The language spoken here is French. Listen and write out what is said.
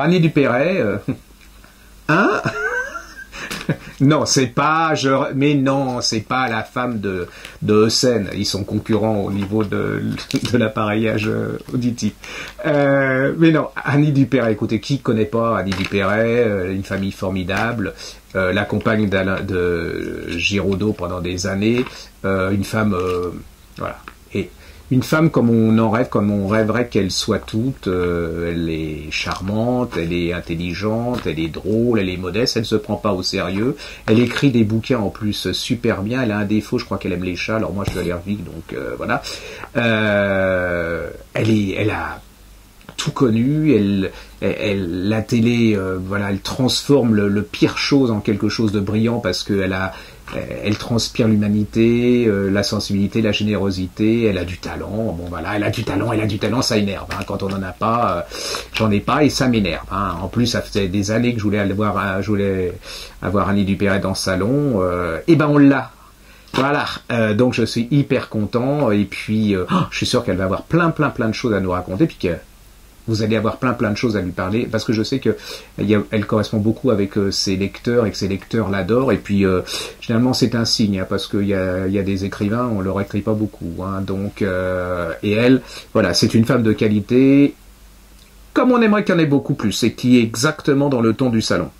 Annie Dupéret, euh, hein? Non, c'est pas, je, mais non, c'est pas la femme de, de Ils sont concurrents au niveau de, de l'appareillage euh, auditif. Euh, mais non, Annie Dupéret, écoutez, qui connaît pas Annie Dupéret, une famille formidable, la compagne de Giraudot pendant des années, une femme, voilà. Et une femme comme on en rêve, comme on rêverait qu'elle soit toute. Euh, elle est charmante, elle est intelligente, elle est drôle, elle est modeste, elle se prend pas au sérieux. Elle écrit des bouquins en plus super bien. Elle a un défaut, je crois qu'elle aime les chats. Alors moi, je suis allergique, donc euh, voilà. Euh, elle est, elle a tout connu. Elle, elle, la télé, voilà, elle transforme le, pire chose en quelque chose de brillant parce qu'elle a, euh, elle transpire l'humanité, euh, la sensibilité, la générosité, elle a du talent. Bon voilà, elle a du talent, elle a du talent, ça énerve. Hein. Quand on n'en a pas, euh, j'en ai pas et ça m'énerve. Hein. En plus, ça faisait des années que je voulais aller voir, je voulais avoir Annie Dupéret dans le salon. et ben on l'a. Voilà, donc je suis hyper content et puis oh, je suis sûr qu'elle va avoir plein plein plein de choses à nous raconter puis vous allez avoir plein plein de choses à lui parler parce que je sais que elle correspond beaucoup avec euh, ses lecteurs et que ses lecteurs l'adorent. Et puis euh, généralement c'est un signe hein, parce qu'il y a, y a, des écrivains on leur écrit pas beaucoup hein, donc euh, et elle voilà c'est une femme de qualité comme on aimerait qu'il y en ait beaucoup plus et qui est exactement dans le ton du salon